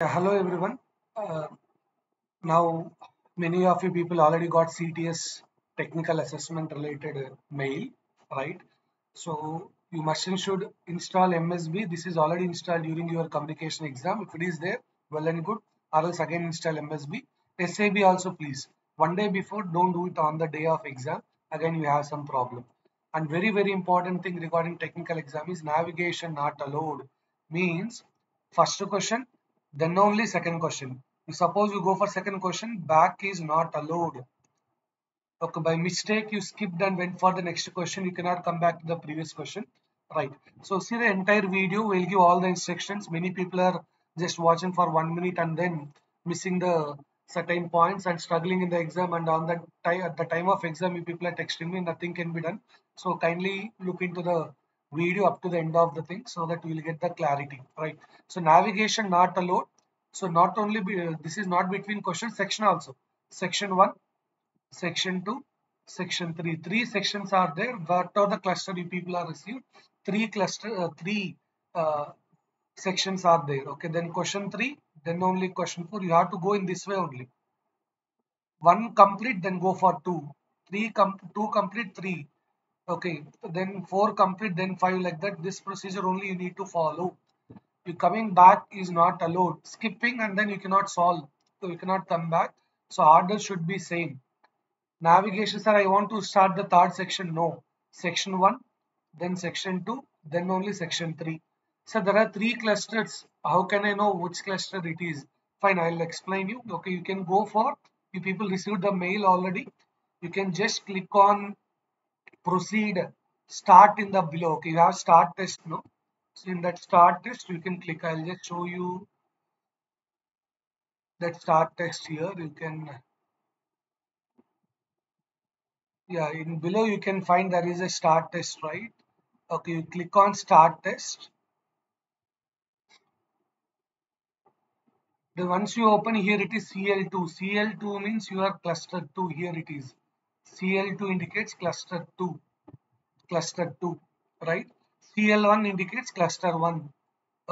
Hello everyone. Uh, now, many of you people already got CTS technical assessment related uh, mail, right? So you must and should install MSB. This is already installed during your communication exam. If it is there, well and good. Or else again install MSB. SAB also please. One day before, don't do it on the day of exam. Again, you have some problem. And very very important thing regarding technical exam is navigation not allowed. Means first question then only second question. Suppose you go for second question, back is not allowed. Okay, by mistake you skipped and went for the next question, you cannot come back to the previous question. Right. So see the entire video will give all the instructions. Many people are just watching for one minute and then missing the certain points and struggling in the exam and on the time at the time of exam you people are texting me nothing can be done so kindly look into the video up to the end of the thing so that we will get the clarity right? So navigation not allowed. So not only be, uh, this is not between question section also. Section 1 section 2 section 3 three sections are there. What are the cluster you people are received? Three cluster uh, three uh, sections are there okay? Then question 3 then only question 4 you have to go in this way only. One complete then go for two. Three com two complete three okay then four complete then five like that. This procedure only you need to follow. You coming back is not allowed. Skipping and then you cannot solve. So you cannot come back. So order should be same. Navigation sir i want to start the third section. No. Section 1 then section 2 then only section 3 so there are three clusters. How can i know which cluster it is? Fine i'll explain you. Okay you can go for you people received the mail already. You can just click on proceed. Start in the below. Okay you have start test no? So in that start test you can click. I'll just show you that start test here. You can yeah in below you can find there is a start test right? Okay you click on start test. Then once you open here it is cl2 cl2 means you are cluster 2 here it is cl2 indicates cluster 2 cluster 2 right? Cl1 indicates cluster 1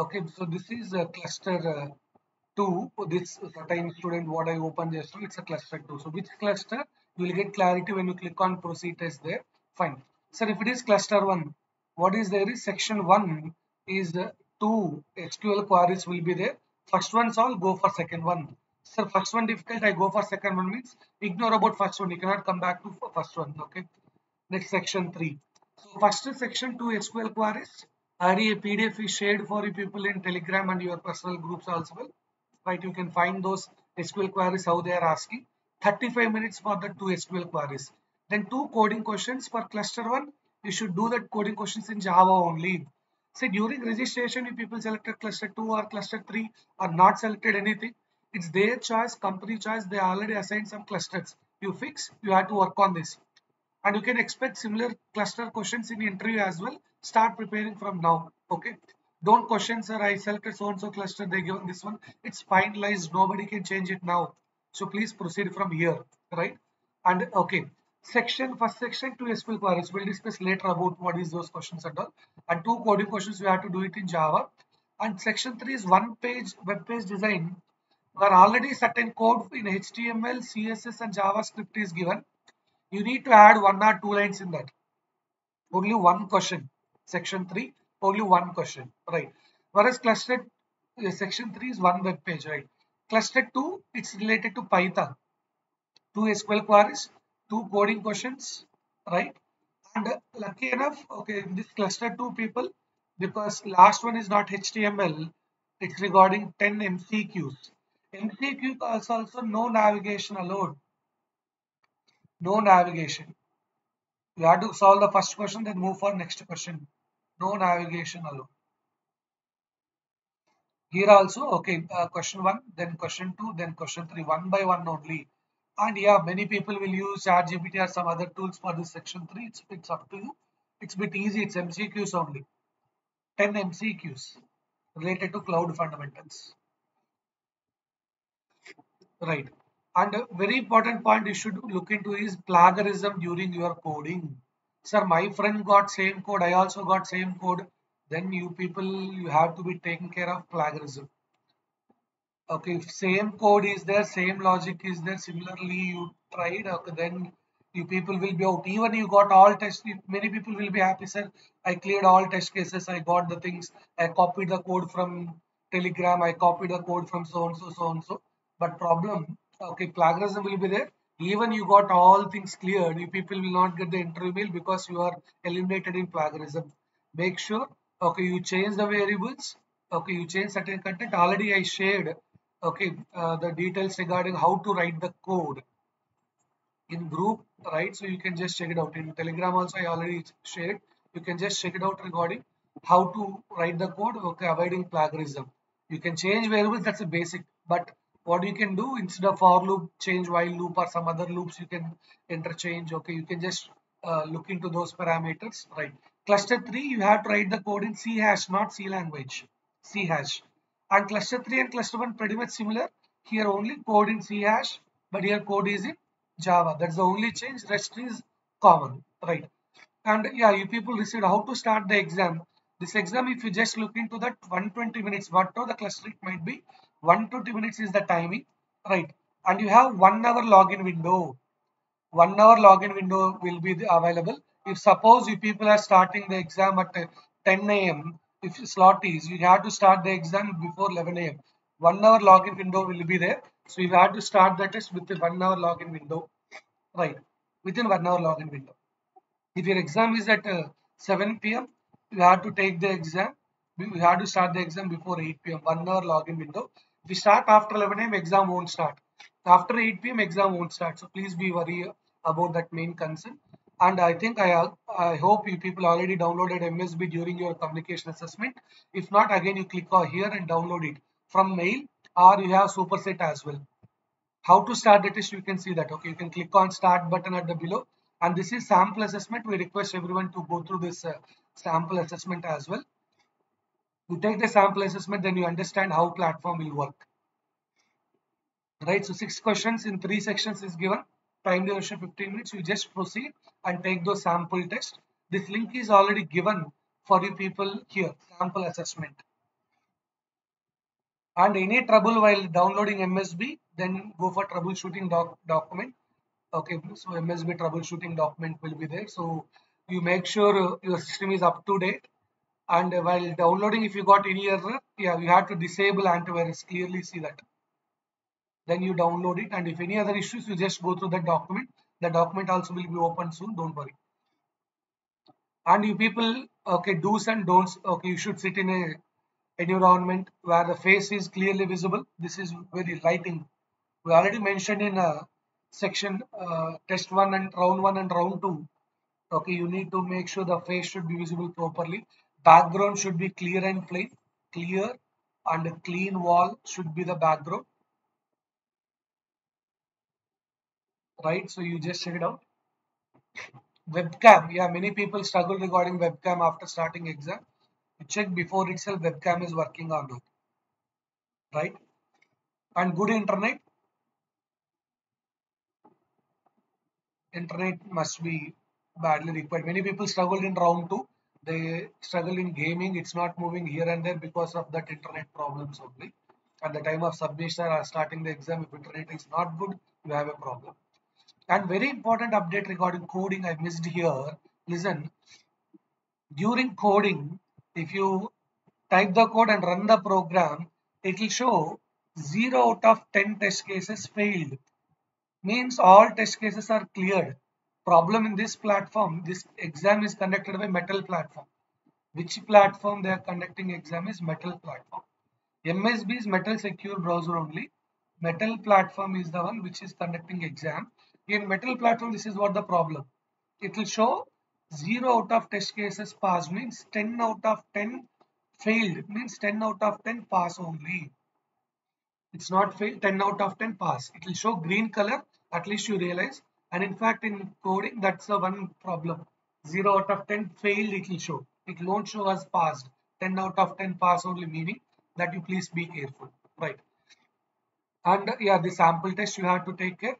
okay so this is a cluster uh, 2 this certain student what i opened just now it's a cluster 2 so which cluster? You will get clarity when you click on proceed test there. Fine. Sir if it is cluster 1 what is there is section 1 is uh, two. Sql queries will be there. First one solve go for second one sir first one difficult i go for second one means ignore about first one you cannot come back to first one okay? Next section 3 so first section 2 sql queries. Already a pdf is shared for you people in telegram and your personal groups also well. Right you can find those sql queries how they are asking. 35 minutes for the two sql queries. Then two coding questions for cluster 1 you should do that coding questions in java only. Say during registration if people selected cluster 2 or cluster 3 or not selected anything it's their choice company choice. They already assigned some clusters. You fix you have to work on this. And you can expect similar cluster questions in interview as well. Start preparing from now okay? Don't question sir i selected so and so cluster they given this one. It's finalized. Nobody can change it now. So please proceed from here right? And okay section first section two SQL queries we'll discuss later about what is those questions and all. And two coding questions we have to do it in Java. And section 3 is one page web page design where already certain code in HTML CSS and JavaScript is given. You need to add one or two lines in that. Only one question section 3 only one question right? Whereas cluster uh, section 3 is one web page right? Cluster 2 it's related to python. Two sql queries two coding questions right? And uh, lucky enough okay in this cluster 2 people because last one is not html it's regarding 10 mcqs mcq also no navigation allowed. No navigation. You have to solve the first question then move for next question. No navigation allowed. Here also okay uh, question 1 then question 2 then question 3 one by one only. And yeah many people will use ChatGPT or some other tools for this section 3 it's, it's up to you. It's a bit easy. It's MCQs only. 10 MCQs related to cloud fundamentals right. And a very important point you should look into is plagiarism during your coding. Sir my friend got same code i also got same code. Then you people you have to be taking care of plagiarism. Okay if same code is there same logic is there similarly you tried okay then you people will be out. Even you got all test many people will be happy sir. I cleared all test cases i got the things. I copied the code from telegram i copied the code from so and so so and so but problem okay plagiarism will be there. Even you got all things cleared you people will not get the interview mail because you are eliminated in plagiarism. Make sure okay you change the variables okay you change certain content. Already i shared okay uh, the details regarding how to write the code. In group right so you can just check it out. In telegram also i already shared. You can just check it out regarding how to write the code okay avoiding plagiarism. You can change variables that's a basic. But what you can do instead of for loop change while loop or some other loops you can interchange okay? You can just uh, look into those parameters right? Cluster 3 you have to write the code in c hash not c language. C hash. And cluster 3 and cluster 1 pretty much similar. Here only code in c hash but here code is in java. That's the only change. Rest is common right? And yeah you people received how to start the exam. This exam if you just look into that 120 minutes What? the cluster it might be 120 minutes is the timing right? And you have one hour login window. One hour login window will be available. If suppose you people are starting the exam at 10 a.m if slot is you have to start the exam before 11 a.m one hour login window will be there. So you have to start the test with the one hour login window right? Within one hour login window. If your exam is at uh, 7 p.m you have to take the exam you have to start the exam before 8 p.m one hour login window. If you start after 11 a.m exam won't start. After 8 p.m exam won't start. So please be worried about that main concern. And i think i i hope you people already downloaded msb during your communication assessment. If not again you click here and download it from mail or you have superset as well. How to start the test you can see that. Okay you can click on start button at the below. And this is sample assessment. We request everyone to go through this uh, sample assessment as well you take the sample assessment then you understand how platform will work. Right so six questions in three sections is given. Time duration 15 minutes. You just proceed and take those sample test. This link is already given for you people here sample assessment. And any trouble while downloading msb then go for troubleshooting doc document. Okay so msb troubleshooting document will be there. So you make sure uh, your system is up to date and while downloading if you got any error yeah you have to disable antivirus. Clearly see that. Then you download it and if any other issues you just go through the document. The document also will be open soon don't worry. And you people okay do's and don'ts okay you should sit in a environment where the face is clearly visible. This is very lighting. We already mentioned in a section uh, test 1 and round 1 and round 2 okay you need to make sure the face should be visible properly background should be clear and plain clear and clean wall should be the background. Right so you just check it out. Webcam yeah many people struggle regarding webcam after starting exam. You check before itself webcam is working or not. Right? And good internet. Internet must be badly required. Many people struggled in round two they struggle in gaming it's not moving here and there because of that internet problems only at the time of submission or starting the exam if internet is not good you have a problem and very important update regarding coding I missed here. Listen, during coding, if you type the code and run the program, it will show 0 out of 10 test cases failed. Means all test cases are cleared. Problem in this platform, this exam is conducted by Mettl platform. Which platform they are conducting exam is Mettl platform. MSB is Mettl secure browser only. Mettl platform is the one which is conducting exam in mettl platform this is what the problem it will show 0 out of test cases passed means 10 out of 10 failed means 10 out of 10 pass only it's not failed 10 out of 10 pass it will show green color at least you realize and in fact in coding that's the one problem. 0 out of 10 failed it will show. It won't show as passed. 10 out of 10 pass only meaning that you please be careful. Right. And yeah the sample test you have to take care.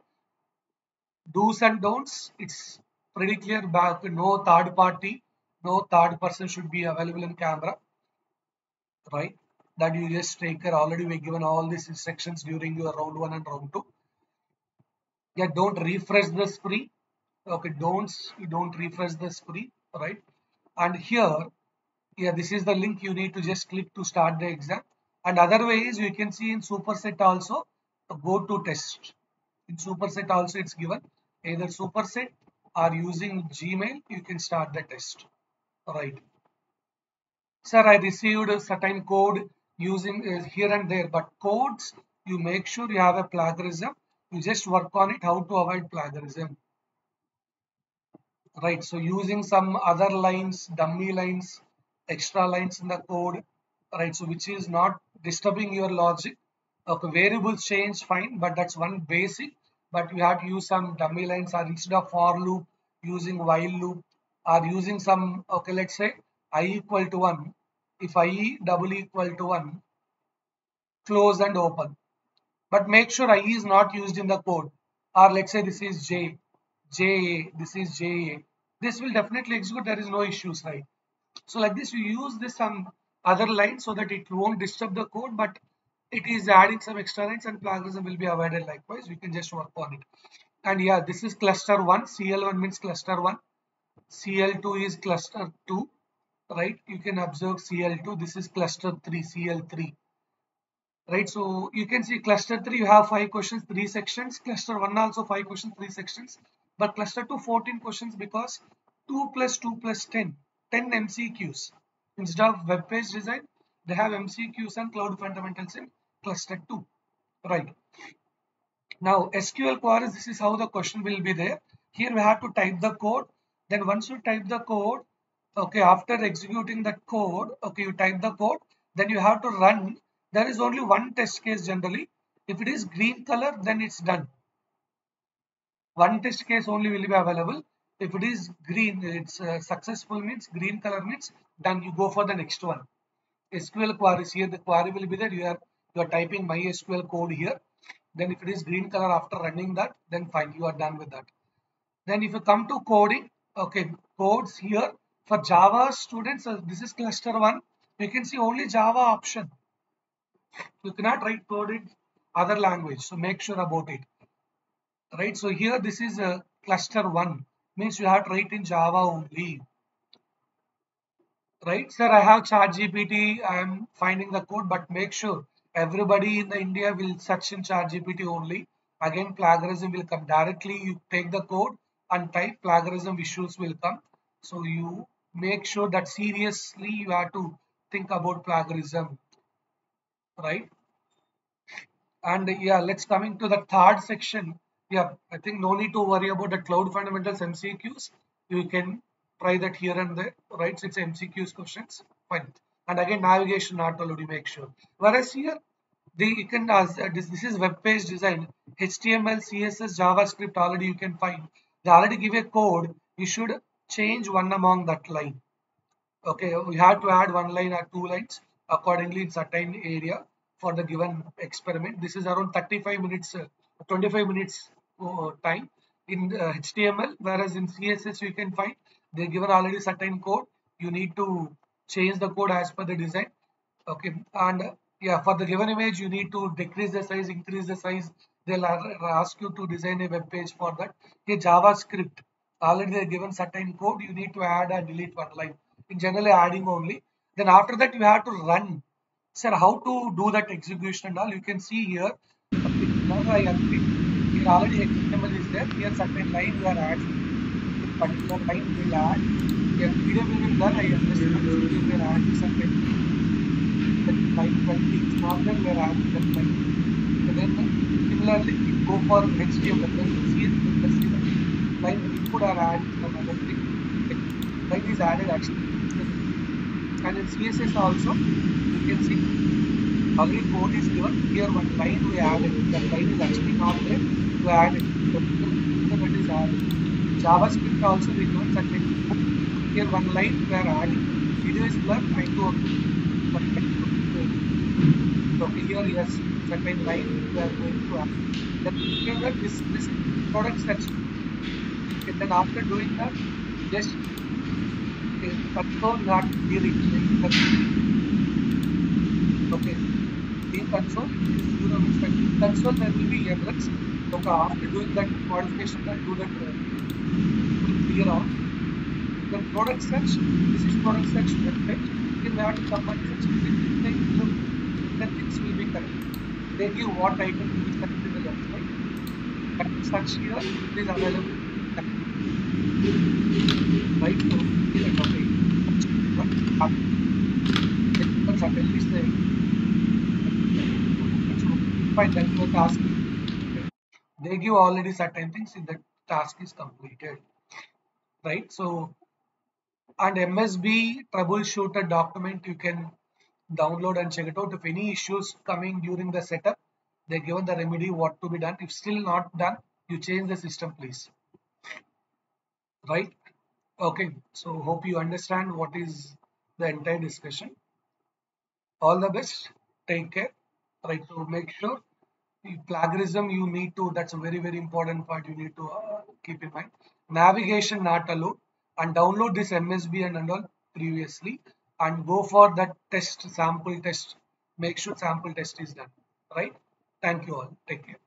Do's and don'ts it's pretty clear back. No third party no third person should be available in camera. Right. That you just take care. Already we given all these instructions during your round one and round two. Yeah, don't refresh the spree. Okay, don't don't refresh the spree, right? And here, yeah, this is the link you need to just click to start the exam. And other ways you can see in superset also go to test. In superset also it's given either superset or using Gmail you can start the test. Right. Sir, I received a certain code using uh, here and there, but codes you make sure you have a plagiarism. You just work on it how to avoid plagiarism. Right. So using some other lines, dummy lines, extra lines in the code, right? So which is not disturbing your logic. Okay, variables change fine, but that's one basic. But you have to use some dummy lines or instead of for loop, using while loop or using some, okay, let's say i equal to 1. If i double equal to 1, close and open. But make sure i is not used in the code. Or let's say this is j, j, this is j. This will definitely execute. There is no issues, right? So like this, you use this some other line so that it won't disturb the code, but it is adding some extra lines and plagiarism will be avoided likewise. We can just work on it. And yeah, this is cluster 1. CL1 means cluster 1. CL2 is cluster 2. Right? You can observe CL2. This is cluster 3, CL3. Right? So you can see cluster 3, you have 5 questions, 3 sections. Cluster 1 also 5 questions, 3 sections. But cluster 2, 14 questions because 2 plus 2 plus 10, 10 MCQs. Instead of web page design, they have MCQs and cloud fundamentals in cluster 2. Right. Now SQL queries, this is how the question will be there. Here we have to type the code. Then once you type the code, okay, after executing that code, okay, you type the code, then you have to run. There is only one test case generally. If it is green color, then it's done. One test case only will be available. If it is green, it's uh, successful means green color means done. You go for the next one. SQL queries here, the query will be there. You are you are typing MySQL code here then if it is green color after running that then fine you are done with that then if you come to coding okay codes here for java students uh, this is cluster one you can see only java option you cannot write code in other language so make sure about it right so here this is a cluster one means you have to write in java only right sir i have chat gpt i am finding the code but make sure everybody in the India will search in ChatGPT only. Again, plagiarism will come directly. You take the code and type plagiarism issues will come. So you make sure that seriously you have to think about plagiarism, right? And yeah, let's coming to the third section. Yeah, I think no need to worry about the cloud fundamentals MCQs. You can try that here and there, right? It's MCQs questions. Fine and again navigation not already make sure whereas here the you can uh, this, this is web page design html css javascript already you can find they already give a code you should change one among that line okay we have to add one line or two lines accordingly in certain area for the given experiment. This is around 35 minutes uh, 25 minutes uh, time in uh, html whereas in css you can find they given already certain code. You need to change the code as per the design. Okay and yeah for the given image you need to decrease the size increase the size. They'll ask you to design a web page for that. A javascript already given certain code. You need to add and delete one line. In generally adding only then after that you have to run. Sir how to do that execution and all? You can see here. Already xml is there. Here certain line you are adding particular line will add. Here video will done. I understand. You will add something but by 20 it's not that we are adding that line. And then similarly you go for HTML then you see it. Line input are added. Line is added actually and in CSS also you can see already code is given. Here one line we added. That line is actually not there. We added. That is added. JavaScript also we given certain here one line we are adding. Video is blur I to so here yes certain line we are going to add. Here this this product section. Okay, then after doing that just okay, control not delete Okay. In console, you know, in console there will be errors. So after doing that modification, and do that uh, clear on. The product search, this is product search webpage. You may have to combine search then things will be correct. They give what item to be correct in the website. And search here it is available. Right? So, here okay. What task they give already certain things if the task is completed right? So and msb troubleshooter document you can download and check it out. If any issues coming during the setup they given the remedy what to be done. If still not done you change the system please. Right? Okay. So hope you understand what is the entire discussion all the best. Take care. Right so make sure plagiarism you need to that's a very very important part you need to uh, keep in mind. Navigation not allowed. And download this msb and all previously. And go for that test sample test. Make sure sample test is done. Right? Thank you all. Take care